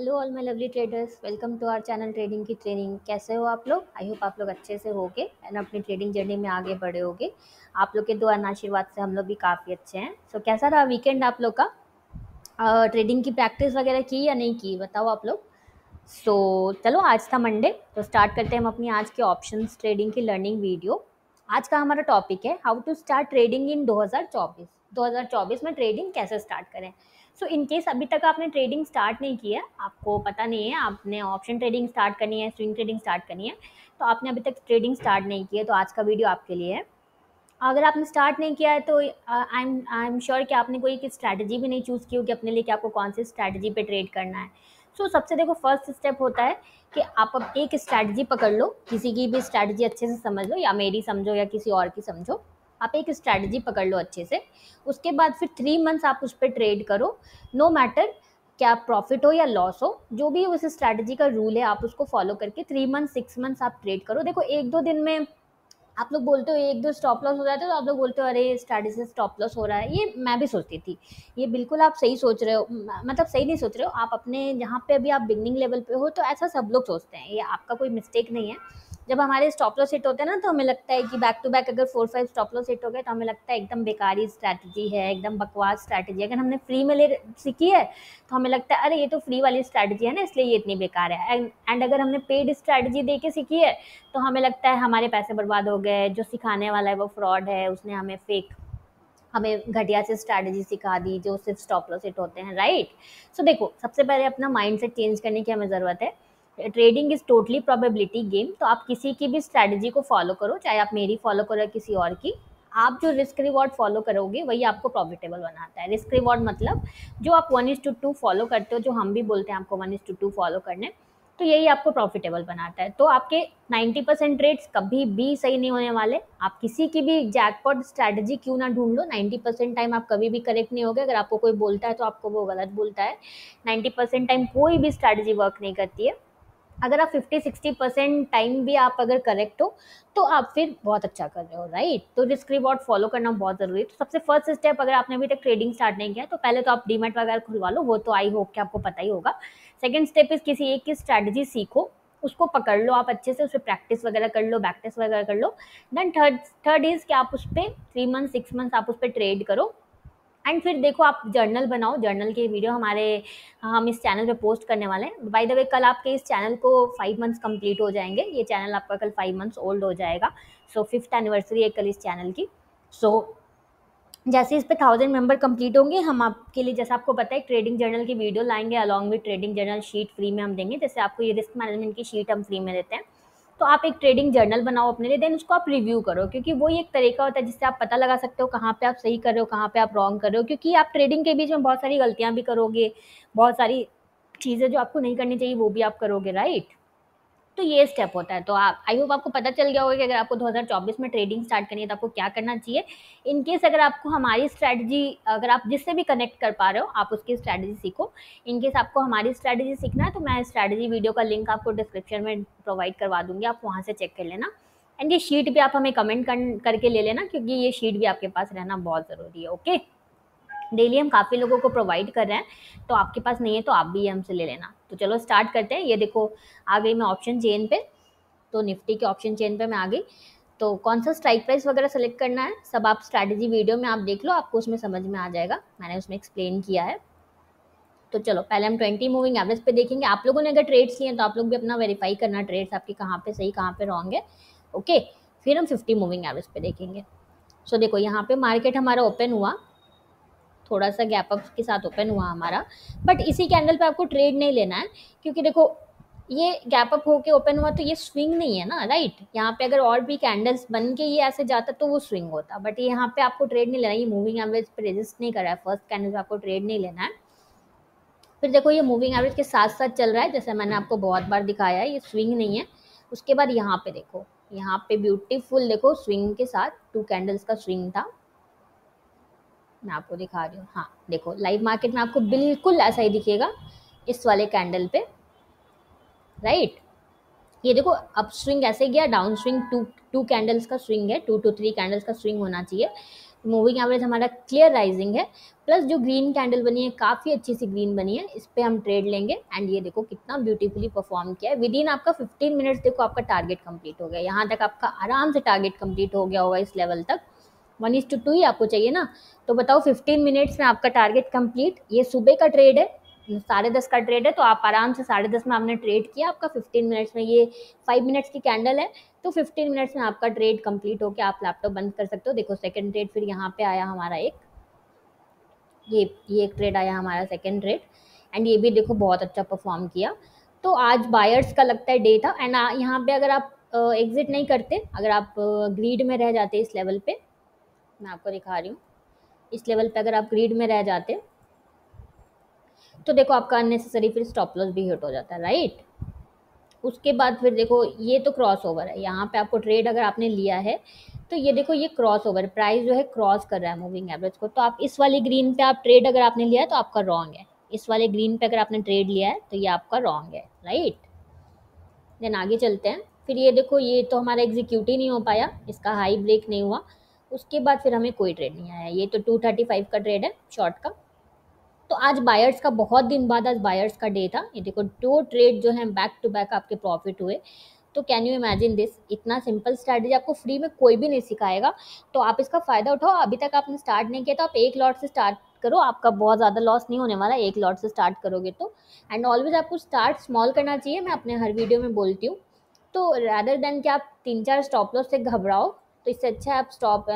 Hello all my lovely traders welcome to our channel trading की training कैसे हो आप लोग? आई होप आप लोग अच्छे से होगे एंड अपनी ट्रेडिंग जर्नी में आगे बढ़े होगे। आप लोग के दो आशीर्वाद से हम लोग भी काफ़ी अच्छे हैं। सो so, कैसा रहा वीकेंड आप लोग का? ट्रेडिंग की प्रैक्टिस वगैरह की या नहीं की? बताओ आप लोग। सो so, चलो आज था मंडे तो स्टार्ट करते हैं हम अपनी आज के ऑप्शन ट्रेडिंग की लर्निंग वीडियो आज का हमारा टॉपिक है how to start trading in 2024 2024 में ट्रेडिंग कैसे स्टार्ट करें? सो इन केस अभी तक आपने ट्रेडिंग स्टार्ट नहीं किया आपको पता नहीं है आपने ऑप्शन ट्रेडिंग स्टार्ट करनी है स्विंग ट्रेडिंग स्टार्ट करनी है तो आपने अभी तक ट्रेडिंग स्टार्ट नहीं किया तो आज का वीडियो आपके लिए है। अगर आपने स्टार्ट नहीं किया है तो I am I am sure कि आपने कोई स्ट्रैटेजी भी नहीं चूज़ की होगी अपने लिए कि आपको कौन सी स्ट्रैटेजी पे ट्रेड करना है। सो so, सबसे देखो फ़र्स्ट स्टेप होता है कि आप अब एक स्ट्रैटेजी पकड़ लो किसी की भी स्ट्रैटेजी अच्छे से समझ लो या मेरी समझो या किसी और की समझो। आप एक स्ट्रैटेजी पकड़ लो अच्छे से। उसके बाद फिर थ्री मंथ्स आप उस पर ट्रेड करो। नो no मैटर क्या प्रॉफिट हो या लॉस हो, जो भी उस स्ट्रैटेजी का रूल है, आप उसको फॉलो करके थ्री मंथ सिक्स मंथ्स आप ट्रेड करो। देखो, एक दो दिन में आप लोग बोलते हो, एक दो स्टॉप लॉस हो जाता है तो आप लोग बोलते हो, अरे स्ट्रैटेजी से स्टॉप लॉस हो रहा है। ये मैं भी सोचती थी। ये बिल्कुल आप सही सोच रहे हो। मतलब सही नहीं सोच रहे हो। आप अपने, जहाँ पे अभी आप बिगनिंग लेवल पे हो तो ऐसा सब लोग सोचते हैं। ये आपका कोई मिस्टेक नहीं है। जब हमारे स्टॉप लॉस हिट होते हैं ना तो हमें लगता है कि बैक टू बैक अगर four five stop loss hit हो गए तो हमें लगता है एकदम बेकारी स्ट्रैटेजी है एकदम बकवास स्ट्रैटेजी अगर हमने फ्री में ले सीखी है तो हमें लगता है अरे ये तो फ्री वाली स्ट्रैटेजी है ना इसलिए ये इतनी बेकार है। एंड अगर हमने पेड स्ट्रैटेजी दे के सीखी है तो हमें लगता है हमारे पैसे बर्बाद हो गए जो सिखाने वाला है वो फ्रॉड है उसने हमें फेक हमें घटिया से स्ट्रैटेजी सिखा दी जो सिर्फ़ स्टॉप लॉस हिट होते हैं राइट सो so, देखो सबसे पहले अपना माइंड सेट चेंज करने की हमें ज़रूरत है। Trading is totally probability game तो आप किसी की भी स्ट्रैटेजी को फॉलो करो, चाहे आप मेरी फॉलो करो या किसी और की, आप जो रिस्क रिवॉर्ड फॉलो करोगे, वही आपको प्रॉफिटेबल बनाता है। रिस्क रिवॉर्ड मतलब जो आप one is to two follow करते हो, जो हम भी बोलते हैं आपको one is to two follow करने तो यही आपको प्रॉफिटेबल बनाता है। तो आपके 90 परसेंट रेट्स कभी भी सही नहीं होने वाले। आप किसी की भी जैकपॉट स्ट्रैटेजी क्यों ना ढूंढ लो 90 परसेंट टाइम आप कभी भी करेक्ट नहीं होगे। अगर आपको कोई बोलता है तो आपको वो गलत बोलता है। 90 परसेंट टाइम कोई भी स्ट्रैटेजी वर्क नहीं करती है। अगर आप 50 60 परसेंट टाइम भी आप अगर करेक्ट हो तो आप फिर बहुत अच्छा कर रहे हो राइट तो रिस्क रिवॉर्ड फॉलो करना बहुत ज़रूरी है। तो सबसे फ़र्स्ट स्टेप अगर आपने अभी तक ट्रेडिंग स्टार्ट नहीं किया तो पहले तो आप डीमेट वगैरह खुलवा लो, वो तो आई होप कि आपको पता ही होगा। सेकेंड स्टेप इज़ किसी एक की स्ट्रैटेजी सीखो, उसको पकड़ लो आप अच्छे से, उस पर प्रैक्टिस वगैरह कर लो बैक टेस्ट वगैरह कर लो। देन थर्ड थर्ड इज़ कि आप उस पर थ्री मंथ सिक्स मंथ आप उस पर ट्रेड करो। एंड फिर देखो आप जर्नल बनाओ जर्नल के वीडियो हमारे हम इस चैनल पे पोस्ट करने वाले हैं। बाय द वे कल आपके इस चैनल को फाइव मंथ्स कंप्लीट हो जाएँगे। ये चैनल आपका कल फाइव मंथ्स ओल्ड हो जाएगा। सो फिफ्थ एनिवर्सरी है कल इस चैनल की। सो so, जैसे इस पे थाउज़ेंड मेंबर कंप्लीट होंगे हम आपके लिए जैसे आपको पता है ट्रेडिंग जर्नल की वीडियो लाएँगे along with trading journal sheet free में हम देंगे। जैसे आपको ये रिस्क मैनेजमेंट की शीट हम फ्री में देते हैं। तो आप एक ट्रेडिंग जर्नल बनाओ अपने लिए देन उसको आप रिव्यू करो, क्योंकि वो एक तरीका होता है जिससे आप पता लगा सकते हो कहाँ पे आप सही कर रहे हो, कहाँ पे आप रॉन्ग कर रहे हो, क्योंकि आप ट्रेडिंग के बीच में बहुत सारी गलतियाँ भी करोगे, बहुत सारी चीज़ें जो आपको नहीं करनी चाहिए वो भी आप करोगे राइट तो ये स्टेप होता है। तो आप आई होप आपको पता चल गया होगा कि अगर आपको 2024 में ट्रेडिंग स्टार्ट करनी है तो आपको क्या करना चाहिए। इन केस अगर आपको हमारी स्ट्रैटेजी अगर आप जिससे भी कनेक्ट कर पा रहे हो आप उसकी स्ट्रैटेजी सीखो। इन केस आपको हमारी स्ट्रैटेजी सीखना है तो मैं स्ट्रैटेजी वीडियो का लिंक आपको डिस्क्रिप्शन में प्रोवाइड करवा दूँगी। आप वहाँ से चेक कर लेना। एंड ये शीट भी आप हमें कमेंट कर, करके ले लेना क्योंकि ये शीट भी आपके पास रहना बहुत ज़रूरी है ओके डेली हम काफ़ी लोगों को प्रोवाइड कर रहे हैं तो आपके पास नहीं है तो आप भी ये हमसे ले लेना। तो चलो स्टार्ट करते हैं। ये देखो, आ गई मैं ऑप्शन चेन पे। तो निफ्टी के ऑप्शन चेन पे मैं आ गई। तो कौन सा स्ट्राइक प्राइस वगैरह सेलेक्ट करना है, सब आप स्ट्रैटेजी वीडियो में आप देख लो, आपको उसमें समझ में आ जाएगा। मैंने उसमें एक्सप्लेन किया है। तो चलो, पहले हम ट्वेंटी मूविंग एवरेज पे देखेंगे। आप लोगों ने अगर ट्रेड्स लिए तो आप लोग भी अपना वेरीफाई करना ट्रेड्स आपके कहाँ पे सही, कहाँ पे रॉन्ग है। ओके फिर हम फिफ्टी मूविंग एवरेज पे देखेंगे। सो देखो, यहाँ पे मार्केट हमारा ओपन हुआ। थोड़ा सा गैप अप के साथ ओपन हुआ हमारा। बट इसी कैंडल पे आपको ट्रेड नहीं लेना है, क्योंकि देखो, ये गैप अप होके ओपन हुआ तो ये स्विंग नहीं है ना राइट यहाँ पे अगर और भी कैंडल्स बन के ये ऐसे जाता तो वो स्विंग होता। बट यहाँ पे आपको ट्रेड नहीं लेना, ये मूविंग एवरेज पे रेजिस्ट नहीं कर रहा है। फ़र्स्ट कैंडल आपको ट्रेड नहीं लेना है। फिर देखो, ये मूविंग एवरेज के साथ साथ चल रहा है, जैसे मैंने आपको बहुत बार दिखाया है, ये स्विंग नहीं है। उसके बाद यहाँ पे देखो, यहाँ पे ब्यूटीफुल देखो स्विंग के साथ टू कैंडल्स का स्विंग था। मैं आपको दिखा रही हूँ। हाँ देखो लाइव मार्केट में आपको बिल्कुल ऐसा ही दिखेगा, इस वाले कैंडल पे राइट ये देखो अप स्विंग ऐसे गया down swing to two candles का स्विंग है टू टू थ्री कैंडल्स का स्विंग होना चाहिए। मूविंग एवरेज हमारा क्लियर राइजिंग है प्लस जो ग्रीन कैंडल बनी है, काफ़ी अच्छी सी ग्रीन बनी है, इस पर हम ट्रेड लेंगे। एंड ये देखो, कितना ब्यूटीफुली परफॉर्म किया है। विद इन आपका 15 मिनट्स देखो, आपका टारगेट कंप्लीट हो गया। यहाँ तक आपका आराम से टारगेट कंप्लीट हो गया होगा इस लेवल तक। वन इज़ टू टू ही आपको चाहिए ना? तो बताओ फिफ्टीन मिनट्स में आपका टारगेट कंप्लीट ये सुबह का ट्रेड है साढ़े दस का ट्रेड है तो आप आराम से साढ़े दस में आपने ट्रेड किया आपका फिफ्टीन मिनट्स में, ये फाइव मिनट्स की कैंडल है तो फिफ्टीन मिनट्स में आपका ट्रेड कंप्लीट होकर आप लैपटॉप बंद कर सकते हो। देखो सेकेंड ट्रेड फिर यहाँ पे आया हमारा एक, ये ये एक ट्रेड आया हमारा सेकेंड ट्रेड एंड ये भी देखो बहुत अच्छा परफॉर्म किया। तो आज बायर्स का लगता है डे था एंड यहाँ पे अगर आप एग्जिट नहीं करते, अगर आप ग्रीड में रह जाते इस लेवल पे मैं आपको दिखा रही हूँ। इस लेवल पे अगर आप ग्रीड में रह जाते तो देखो आपका अननेसेसरी फिर स्टॉप लॉस भी हिट हो जाता है राइट उसके बाद फिर देखो, ये तो क्रॉस ओवर है। यहाँ पे आपको ट्रेड अगर आपने लिया है तो ये देखो, ये क्रॉस ओवर प्राइस जो है क्रॉस कर रहा है मूविंग एवरेज को। तो आप इस वाली ग्रीन पे आप ट्रेड अगर आपने लिया है तो आपका रॉन्ग है। इस वाले ग्रीन पे अगर आपने ट्रेड लिया है तो ये आपका रॉन्ग है राइट देन आगे चलते हैं। फिर ये देखो, ये तो हमारा एग्जीक्यूट ही नहीं हो पाया। इसका हाई ब्रेक नहीं हुआ। उसके बाद फिर हमें कोई ट्रेड नहीं आया। ये तो टू थर्टी फाइव का ट्रेड है शॉर्ट का। तो आज बायर्स का, बहुत दिन बाद आज बायर्स का डे था। ये देखो, दो ट्रेड जो है बैक टू बैक आपके प्रॉफिट हुए। तो कैन यू इमेजिन दिस इतना सिंपल स्ट्रैटेजी आपको फ्री में कोई भी नहीं सिखाएगा। तो आप इसका फ़ायदा उठाओ। अभी तक आपने स्टार्ट नहीं किया तो आप एक लॉट से स्टार्ट करो। आपका बहुत ज़्यादा लॉस नहीं होने वाला, एक लॉट से स्टार्ट करोगे तो। एंड ऑलवेज आपको स्टार्ट स्मॉल करना चाहिए। मैं अपने हर वीडियो में बोलती हूँ। तो रैदर देन कि आप तीन चार स्टॉप लॉस से घबराओ तो इससे अच्छा आप स्टॉप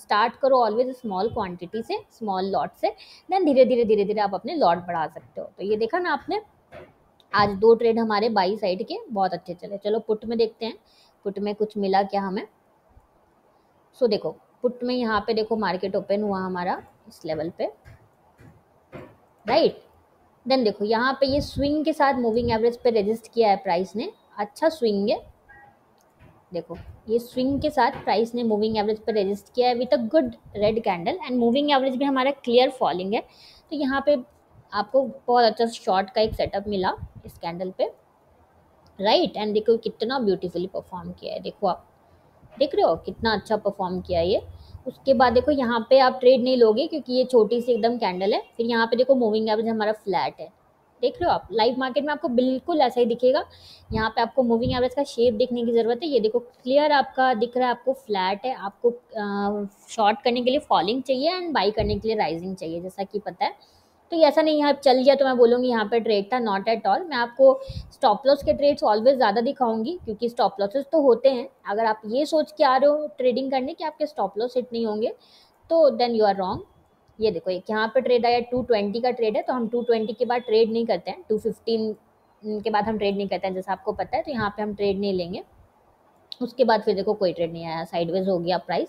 स्टार्ट करो ऑलवेज स्मॉल क्वांटिटी से स्मॉल लॉट से देन धीरे धीरे धीरे धीरे आप अपने लॉट बढ़ा सकते हो। तो ये देखा ना आपने, आज दो ट्रेड हमारे बाई साइड के, बहुत अच्छे चले। चलो पुट में देखते हैं। पुट में कुछ मिला क्या हमें? सो देखो पुट में यहाँ पे देखो मार्केट ओपन हुआ हमारा, इस लेवल पे। राइट देन देखो, यहाँ पे ये स्विंग के साथ मूविंग एवरेज पे रजिस्ट किया है प्राइस ने। अच्छा स्विंग है। देखो। ये स्विंग के साथ प्राइस ने मूविंग एवरेज पर रजिस्ट किया है with a good red candle and moving average भी हमारा क्लियर फॉलिंग है। तो यहाँ पे आपको बहुत अच्छा शॉर्ट का एक सेटअप मिला इस कैंडल पे। राइट एंड देखो कितना ब्यूटीफुली परफॉर्म किया है। देखो आप। देख रहे हो? कितना अच्छा परफॉर्म किया ये। उसके बाद देखो यहाँ पे आप ट्रेड नहीं लोगे क्योंकि ये छोटी सी एकदम कैंडल है। फिर यहाँ पे देखो मूविंग एवरेज हमारा फ्लैट है। देख हो आप लाइव मार्केट में आपको बिल्कुल ऐसा ही दिखेगा। यहाँ पे आपको मूविंग एवरेज का शेप देखने की ज़रूरत है। ये देखो क्लियर आपका दिख रहा है, आपको फ्लैट है, आपको शॉर्ट करने के लिए फॉलिंग चाहिए एंड बाई करने के लिए राइजिंग चाहिए, जैसा कि पता है। तो ऐसा नहीं यहाँ चल गया तो मैं बोलूँगी यहाँ पे ट्रेड था नॉट एट ऑल मैं आपको स्टॉप लॉस के ट्रेड्स ऑलवेज ज़्यादा दिखाऊँगी, क्योंकि स्टॉप लॉसेस तो होते हैं। अगर आप ये सोच के आ रहे हो ट्रेडिंग करने कि आपके स्टॉप लॉस हिट नहीं होंगे तो देन यू आर रॉन्ग ये देखो एक यहाँ पे ट्रेड आया टू ट्वेंटी का ट्रेड है तो हम टू ट्वेंटी के बाद ट्रेड नहीं करते हैं। टू फिफ्टीन के बाद हम ट्रेड नहीं करते हैं जैसा आपको पता है तो यहाँ पे हम ट्रेड नहीं लेंगे। उसके बाद फिर देखो कोई ट्रेड नहीं आया साइडवेज हो गया प्राइस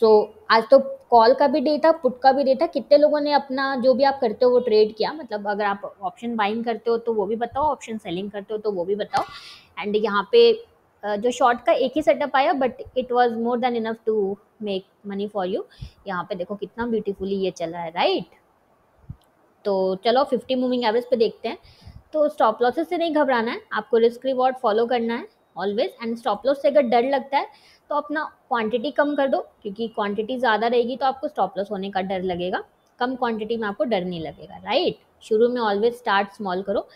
सो so, आज तो कॉल का भी डे था पुट का भी डे था कितने लोगों ने अपना जो भी आप करते हो वो ट्रेड किया? मतलब अगर आप ऑप्शन बाइंग करते हो तो वो भी बताओ ऑप्शन सेलिंग करते हो तो वो भी बताओ। एंड यहाँ पे जो शॉर्ट का एक ही सेटअप आया but it was more than enough to make money for you यहाँ पे देखो कितना ब्यूटीफुली ये चला है राइट तो चलो फिफ्टी मूविंग एवरेज पे देखते हैं। तो स्टॉप लॉसेस से नहीं घबराना है, आपको रिस्क रिवॉर्ड फॉलो करना है ऑलवेज एंड स्टॉप लॉस से अगर डर लगता है तो अपना क्वांटिटी कम कर दो, क्योंकि क्वांटिटी ज़्यादा रहेगी तो आपको स्टॉप लॉस होने का डर लगेगा। कम क्वांटिटी में आपको डर नहीं लगेगा राइट शुरू में ऑलवेज स्टार्ट स्मॉल करो।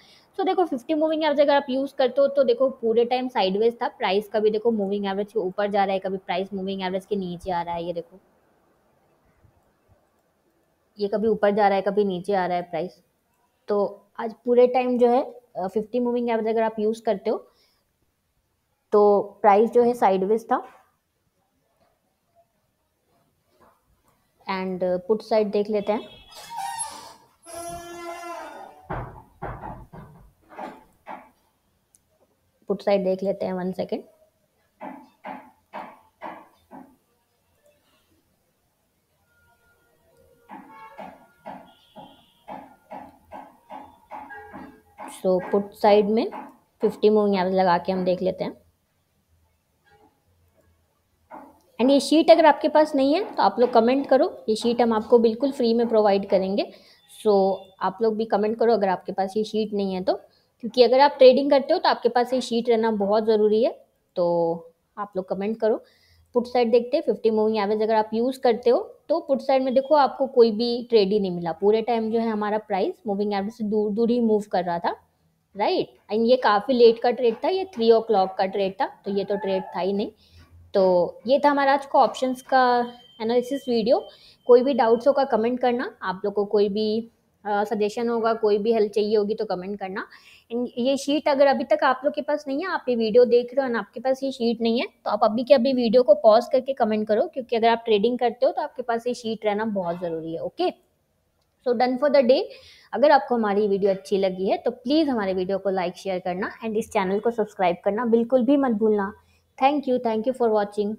तो देखो 50 मूविंग एवरेज अगर आप यूज़ करते हो तो देखो, पूरे टाइम साइडवेज था। प्राइस कभी देखो मूविंग एवरेज के ऊपर जा रहा है, कभी प्राइस मूविंग एवरेज के नीचे आ रहा है, ये देखो। ये कभी ऊपर जा रहा है, कभी नीचे आ रहा है प्राइस तो आज पूरे टाइम जो है फिफ्टी मूविंग एवरेज अगर आप यूज़ करते हो तो प्राइस जो है साइडवेज था। एंड पुट साइड देख लेते हैं। पुट साइड देख लेते हैं one second. So put side में फिफ्टी मूविंग एवरेज लगा के हम देख लेते हैं। एंड ये शीट अगर आपके पास नहीं है तो आप लोग कमेंट करो। ये शीट हम आपको बिल्कुल फ्री में प्रोवाइड करेंगे। सो so, आप लोग भी कमेंट करो अगर आपके पास ये शीट नहीं है तो। क्योंकि अगर आप ट्रेडिंग करते हो तो आपके पास ये शीट रहना बहुत ज़रूरी है। तो आप लोग कमेंट करो। पुट साइड देखते हैं फिफ्टी मूविंग एवरेज अगर आप यूज़ करते हो तो पुट साइड में देखो आपको कोई भी ट्रेड ही नहीं मिला। पूरे टाइम जो है हमारा प्राइस मूविंग एवरेज से दूर दूर ही मूव कर रहा था। राइट एंड ये काफ़ी लेट का ट्रेड था, ये थ्री ओ क्लॉक का ट्रेड था तो ये तो ट्रेड था ही नहीं। तो ये था हमारा आज का ऑप्शंस का एनालिसिस वीडियो कोई भी डाउट्स होगा कमेंट करना। आप लोग को कोई भी सजेशन होगा, कोई भी हेल्प चाहिए होगी तो कमेंट करना। ये शीट अगर अभी तक आप लोग के पास नहीं है, आप ये वीडियो देख रहे हो और आपके पास ये शीट नहीं है तो आप अभी के अभी वीडियो को पॉज करके कमेंट करो, क्योंकि अगर आप ट्रेडिंग करते हो तो आपके पास ये शीट रहना बहुत ज़रूरी है okay so done for the day अगर आपको हमारी वीडियो अच्छी लगी है तो प्लीज़ हमारे वीडियो को लाइक शेयर करना। एंड इस चैनल को सब्सक्राइब करना बिल्कुल भी मत भूलना। Thank you thank you for watching